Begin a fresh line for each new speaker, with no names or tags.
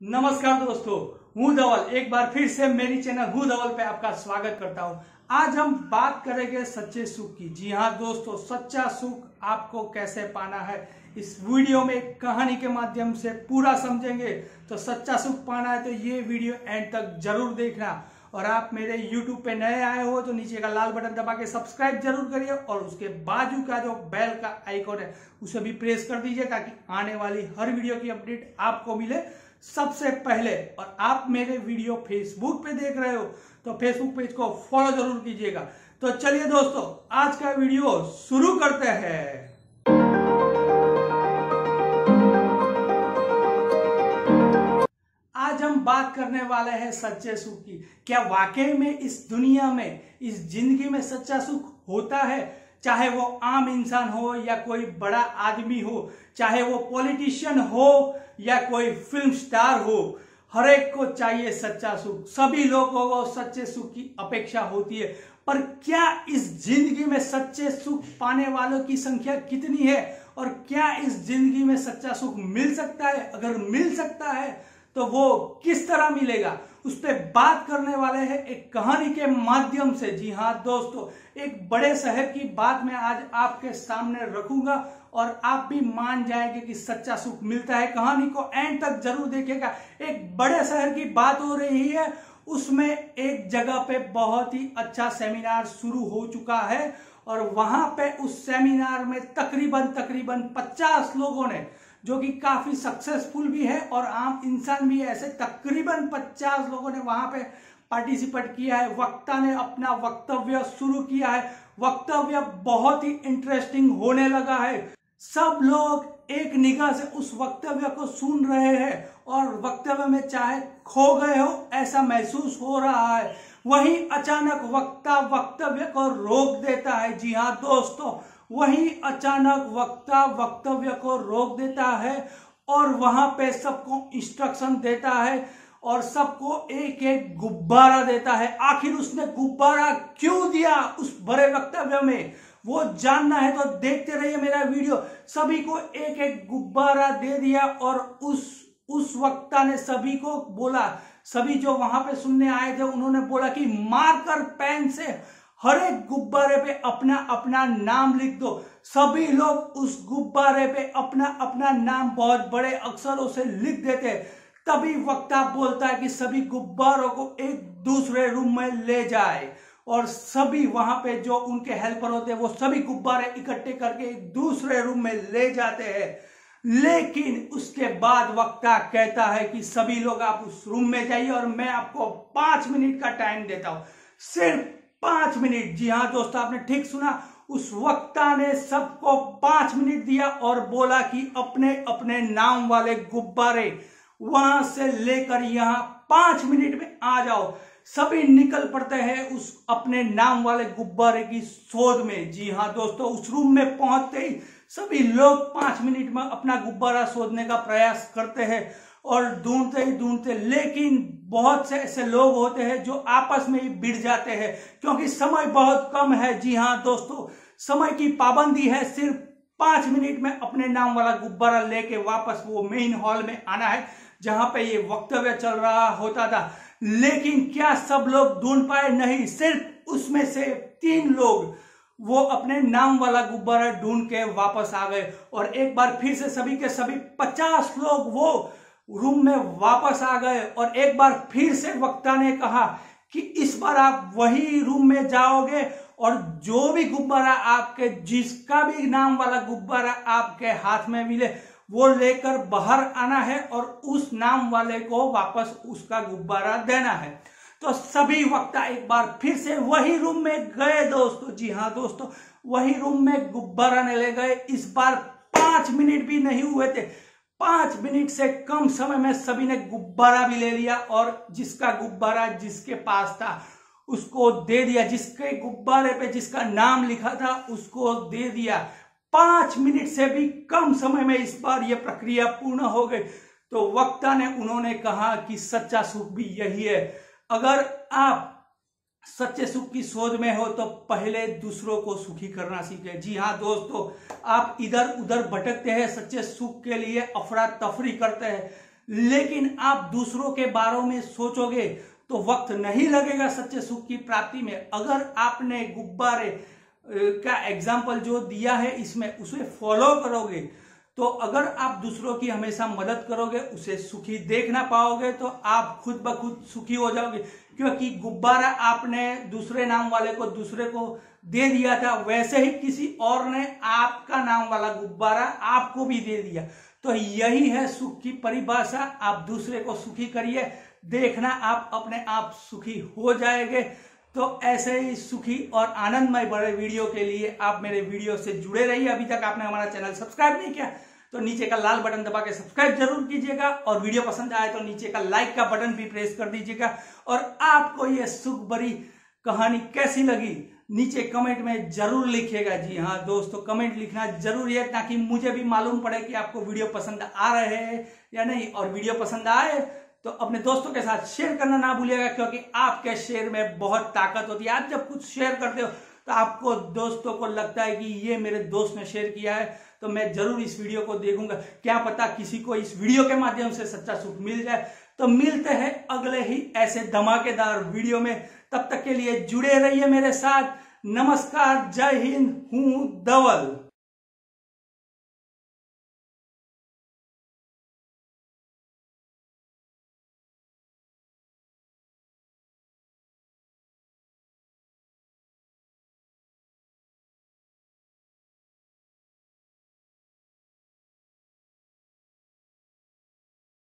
नमस्कार दोस्तों, हूँ धवल। एक बार फिर से मेरी चैनल हूँ धवल पे आपका स्वागत करता हूँ। आज हम बात करेंगे सच्चे सुख की। जी हाँ दोस्तों, सच्चा सुख आपको कैसे पाना है? इस वीडियो में कहानी के माध्यम से पूरा समझेंगे। तो सच्चा सुख पाना है तो ये वीडियो एंड तक ज़रूर देखना। और आप मेरे YouTube पे नए आए हो तो नीचे का लाल बटन दबा के सब्सक्राइब ज़रूर करिए और उसके बाजू का जो बेल का आइकॉन है, उसे भी प्रेस कर दीजिए ताकि आने वाली हर वीडियो की अपडेट आपको मिले। सबसे पहले, और आप मेरे वीडियो फेसबुक पे देख रहे हो तो फेसबुक पेज को फॉलो ज़रूर कीजिएगा। तो चलिए दोस्तों, आज का वीडियो शुरू करते हैं। आज हम बात करने वाले हैं सच्चे सुख की। क्या वाकई में इस दुनिया में, इस ज़िंदगी में सच्चा सुख होता है? चाहे वो आम इंसान हो या कोई बड़ा आदमी हो, चाहे वो पॉलिटिशियन हो या कोई फ़िल्म स्टार हो, हर एक को चाहिए सच्चा सुख। सभी लोगों को सच्चे सुख की अपेक्षा होती है। पर क्या इस ज़िंदगी में सच्चे सुख पाने वालों की संख्या कितनी है? और क्या इस ज़िंदगी में सच्चा सुख मिल सकता है? अगर मिल सकता है तो वो किस तरह मिलेगा? उस पर बात करने वाले हैं एक कहानी के माध्यम से। जी हाँ दोस्तों, एक बड़े शहर की बात मैं आज आपके सामने रखूँगा और आप भी मान जाएँगे कि सच्चा सुख मिलता है। कहानी को एंड तक ज़रूर देखेगा एक बड़े शहर की बात हो रही है। उसमें एक जगह पे बहुत ही अच्छा सेमिनार शुरू हो चुका है और वहाँ पे उस सेमिनार में तकरीबन तकरीबन 50 लोगों ने जो कि काफ़ी सक्सेसफुल भी है और आम इंसान भी ऐसे तकरीबन 50 लोगों ने वहाँ पे पार्टिसिपेट किया है। वक्ता ने अपना वक्तव्य शुरू किया है। वक्तव्य बहुत ही इंटरेस्टिंग होने लगा है। सब लोग एक निगाह से उस वक्तव्य को सुन रहे हैं और वक्तव्य में चाहे खो गए हो, ऐसा महसूस हो रहा है। वहीं अचानक वक्ता वक्तव्य को रोक देता है। जी हाँ दोस्तों वहीं अचानक वक्ता वक्तव्य को रोक देता है और वहाँ पे सबको इंस्ट्रक्शन देता है और सबको एक एक गुब्बारा देता है। आखिर उसने गुब्बारा क्यों दिया उस बड़े वक्तव्य में? वो जानना है तो देखते रहिए मेरा वीडियो। सभी को एक एक गुब्बारा दे दिया और उस उस वक्ता ने सभी को बोला। सभी जो वहाँ पे सुनने आए थे, उन्होंने बोला कि मार्कर पेन से हर एक गुब्बारे पे अपना अपना नाम लिख दो। सभी लोग उस गुब्बारे पे अपना अपना नाम बहुत बड़े अक्षरों से लिख देते तभी वक्ता बोलता है कि सभी गुब्बारों को एक दूसरे रूम में ले जाए। और सभी वहाँ पे जो उनके हेल्पर होते हैं, वो सभी गुब्बारे इकट्ठे करके एक दूसरे रूम में ले जाते हैं। लेकिन उसके बाद वक्ता कहता है कि सभी लोग आप उस रूम में जाइए और मैं आपको पाँच मिनट का टाइम देता हूँ। सिर्फ़ पाँच मिनट जी हाँ दोस्तों, आपने ठीक सुना। उस वक्ता ने सबको पाँच मिनट दिया और बोला कि अपने अपने नाम वाले गुब्बारे वहाँ से लेकर यहाँ पाँच मिनट में आ जाओ। सभी निकल पड़ते हैं उस अपने नाम वाले गुब्बारे की शोध में। जी हाँ दोस्तों, उस रूम में पहुँचते ही सभी लोग पाँच मिनट में अपना गुब्बारा शोधने का प्रयास करते हैं। और ढूंढते ही ढूंढते, लेकिन बहुत से ऐसे लोग होते हैं जो आपस में ही बिड़ जाते हैं, क्योंकि समय बहुत कम है। जी हाँ दोस्तों, समय की पाबंदी है, सिर्फ़ पाँच मिनट में अपने नाम वाला गुब्बारा लेके वापस वो मेन हॉल में आना है, जहाँ पे ये वक्तव्य चल रहा होता था। लेकिन क्या सब लोग ढूंढ पाए? नहीं, सिर्फ़ उसमें से तीन लोग वो अपने नाम वाला गुब्बारा ढूंढ के वापस आ गए। और एक बार फिर से सभी के सभी पचास लोग वो रूम में वापस आ गए और एक बार फिर से वक्ता ने कहा कि इस बार आप वही रूम में जाओगे और जो भी गुब्बारा आपके, जिसका भी नाम वाला गुब्बारा आपके हाथ में मिले, वो लेकर बाहर आना है और उस नाम वाले को वापस उसका गुब्बारा देना है। तो सभी वक्ता एक बार फिर से वही रूम में गए दोस्तों। जी हाँ दोस्तों, वही रूम में गुब्बारा ने ले गए। इस बार पाँच मिनट भी नहीं हुए थे। पाँच मिनट से कम समय में सभी ने गुब्बारा भी ले लिया और जिसका गुब्बारा जिसके पास था, उसको दे दिया। जिसके गुब्बारे पे जिसका नाम लिखा था, उसको दे दिया। पाँच मिनट से भी कम समय में इस बार यह प्रक्रिया पूर्ण हो गई। तो वक्ता ने उन्होंने कहा कि सच्चा सुख भी यही है। अगर आप सच्चे सुख की शोध में हो तो पहले दूसरों को सुखी करना सीखे। जी हाँ दोस्तों, आप इधर उधर भटकते हैं, सच्चे सुख के लिए अफरा तफरी करते हैं, लेकिन आप दूसरों के बारे में सोचोगे तो वक्त नहीं लगेगा सच्चे सुख की प्राप्ति में। अगर आपने गुब्बारे का एग्ज़ाम्पल जो दिया है, इसमें उसे फॉलो करोगे तो अगर आप दूसरों की हमेशा मदद करोगे, उसे सुखी देख ना पाओगे तो आप खुद ब खुद सुखी हो जाओगे। क्योंकि गुब्बारा आपने दूसरे नाम वाले को, दूसरे को दे दिया था, वैसे ही किसी और ने आपका नाम वाला गुब्बारा आपको भी दे दिया। तो यही है सुख की परिभाषा। आप दूसरे को सुखी करिए, देखना आप अपने आप सुखी हो जाएँगे। तो ऐसे ही सुखी और आनंदमय बड़े वीडियो के लिए आप मेरे वीडियो से जुड़े रहिए। अभी तक आपने हमारा चैनल सब्सक्राइब नहीं किया तो नीचे का लाल बटन दबा के सब्सक्राइब ज़रूर कीजिएगा और वीडियो पसंद आए तो नीचे का लाइक का बटन भी प्रेस कर दीजिएगा। और आपको यह सुख भरी कहानी कैसी लगी, नीचे कमेंट में ज़रूर लिखिएगा। जी हाँ दोस्तों, कमेंट लिखना ज़रूरी है ताकि मुझे भी मालूम पड़े कि आपको वीडियो पसंद आ रहे हैं या नहीं। और वीडियो पसंद आए तो अपने दोस्तों के साथ शेयर करना ना भूलिएगा, क्योंकि आपके शेयर में बहुत ताकत होती है। आप जब कुछ शेयर करते हो तो आपको दोस्तों को लगता है कि ये मेरे दोस्त ने शेयर किया है तो मैं ज़रूर इस वीडियो को देखूँगा। क्या पता किसी को इस वीडियो के माध्यम से सच्चा सुख मिल जाए। तो मिलते हैं अगले ही ऐसे धमाकेदार वीडियो में। तब तक के लिए जुड़े रहिए मेरे साथ। नमस्कार, जय हिंद, हूँ धवल